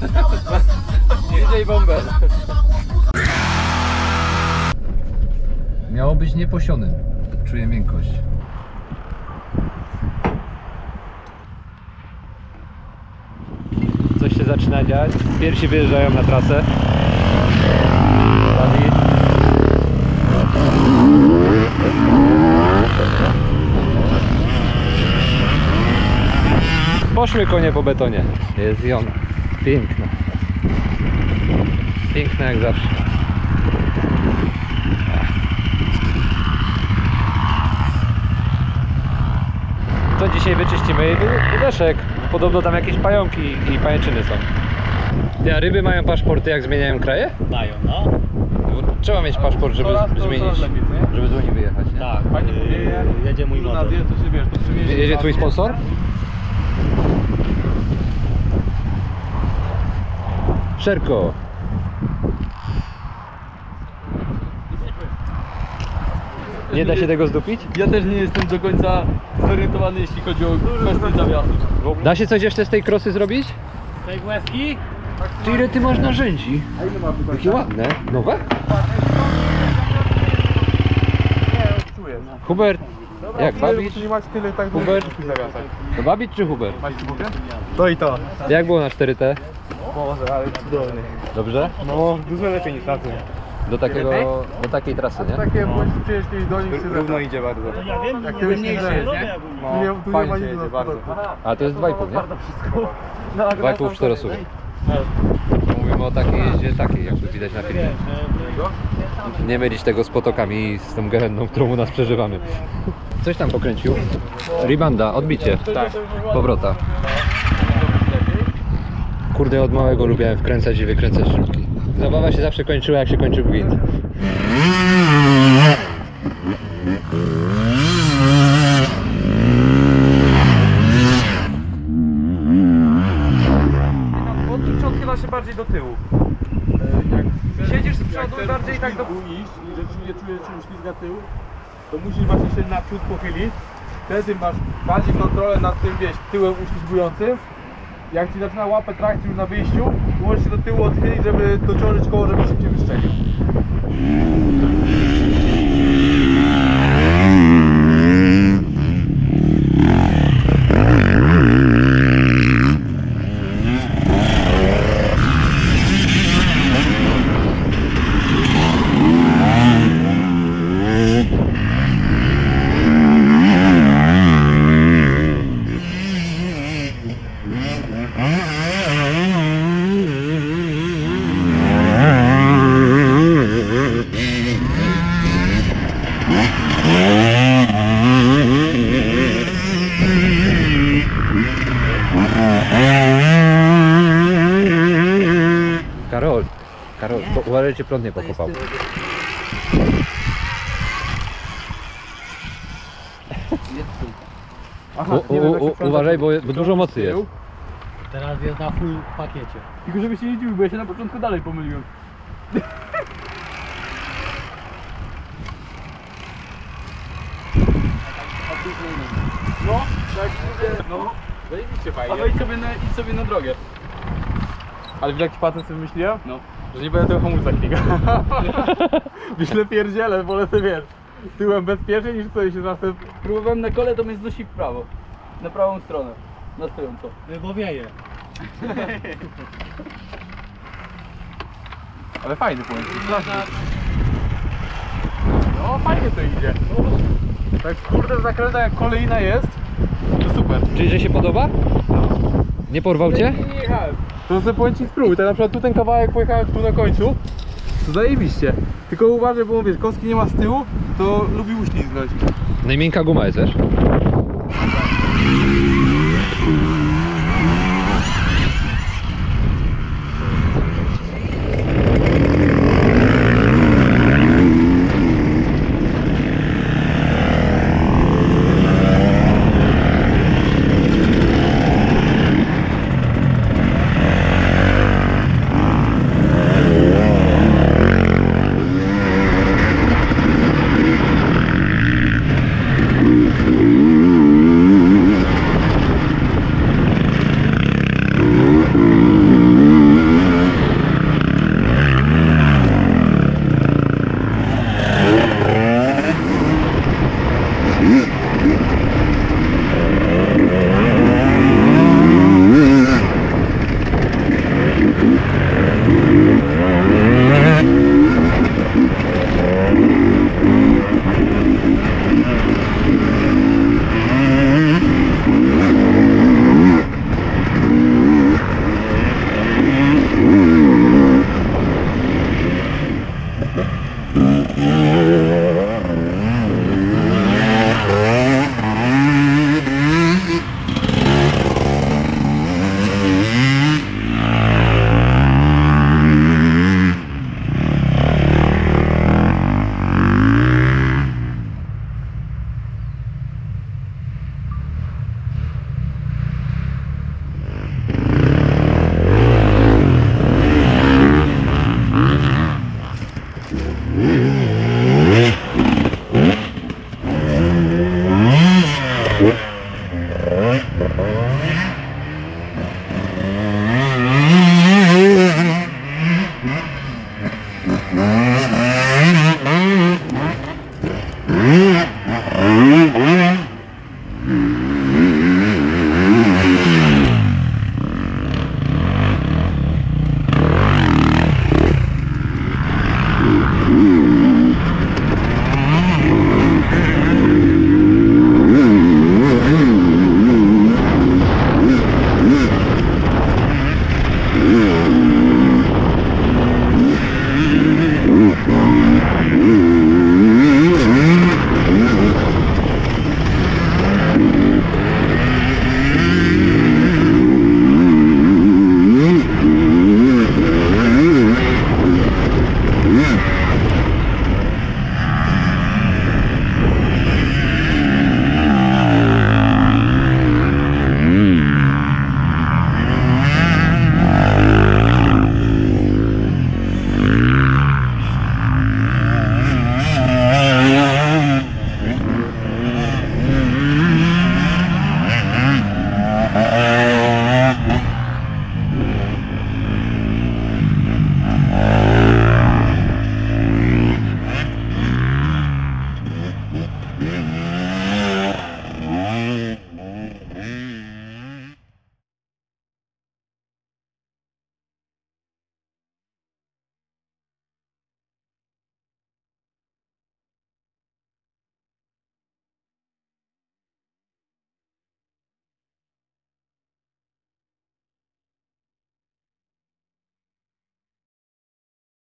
DJ Bomber. Miało być nieposionym. Czuję miękkość. Coś się zaczyna dziać. Pierwsi wyjeżdżają na trasę. Dawid. Poszły konie po betonie. Jest i. Piękna. Piękna jak zawsze. To dzisiaj wyczyścimy deszek. Podobno tam jakieś pająki i pajęczyny są. Te a ryby mają paszporty jak zmieniają kraje? Mają, no. Bo Trzeba mieć paszport, żeby Coraz to zmienić, coraz lepiej, co nie? żeby z Unii wyjechać, nie? Tak, Fajnie yy, jedzie mój motor. Jedzie twój sponsor? Szerko. Nie da się tego zdupić? Ja też nie jestem do końca zorientowany, jeśli chodzi o kwestię zawiasów. Da się coś jeszcze z tej krosy zrobić? Z tej łezki? Ty ile ty masz narzędzi? Jakie ładne. Nowe? Czuję. Hubert. Jak, babić? Nie masz tyle tak Hubert? To babić czy Hubert? To i to. Jak było na 4T? Boże, ale cudowny. Dobrze? No, dużo lepiej niż tacy. Do takiego, do takiej trasy, nie? Takie do nich Równo idzie bardzo. Ja wiem, Jak ty wiem, mniejszy nie jest, nie? Tu nie, tu nie ma nic do bardzo. A to jest 2,5, nie? No, 2,5 czterosów. Mówimy o takiej jeździe takiej, jak tu widać na filmie. Nie mylić tego z potokami i z tą gehenną, którą u nas przeżywamy. Coś tam pokręcił. Ribanda, odbicie. Tak. Powrota. Kurde, od małego lubiłem wkręcać i wykręcać śrubki. Zabawa się zawsze kończyła, jak się kończył gwint. Odczuć odchyla się bardziej do tyłu. Jak siedzisz z przodu i bardziej tak do... iść i rzeczywiście czujesz, że ślizga tył, to musisz właśnie się naprzód pochylić. Wtedy masz bardziej kontrolę nad tym, wiesz, tyłem uślizgującym. Jak ci zaczyna łapać trakcję już na wyjściu, możesz się do tyłu odchylić, żeby dociążyć koło, żeby szybciej wystrzelił. Karol, Karol, po- uważaj, cię prąd nie pokopał. Aha, U, u, u, uważaj, bo, bo dużo mocy jest. Teraz jest na full pakiecie. Tylko żeby się nie dziwił, bo ja się na początku dalej pomyliłem. No, tak no, zajebiście fajnie. Ale idź sobie na, idź sobie na drogę. Ale wiesz jaki patent sobie wymyśliłem? No. Że nie będę tego hamulca klikał. Myślę pierdzielę, wolę sobie wiesz, tyłem bezpiecznie niż sobie się zawsze... Próbowałem na kole, to mnie znosi w prawo. Na prawą stronę. Na stojąco. Bo wieje. Ale fajny pomysł. No fajnie to idzie. Tak kurde zakręta jak kolejna jest, to super. Czyli, że się podoba? Nie porwał cię? Nie, nie jechałem. To sobie powiem ci spróbuj, tak na przykład tu ten kawałek pojechałem tu na końcu, to zajebiście. Tylko uważaj, bo wiesz, kostki nie ma z tyłu, to lubi uślizgnąć. No i miękka guma jest też.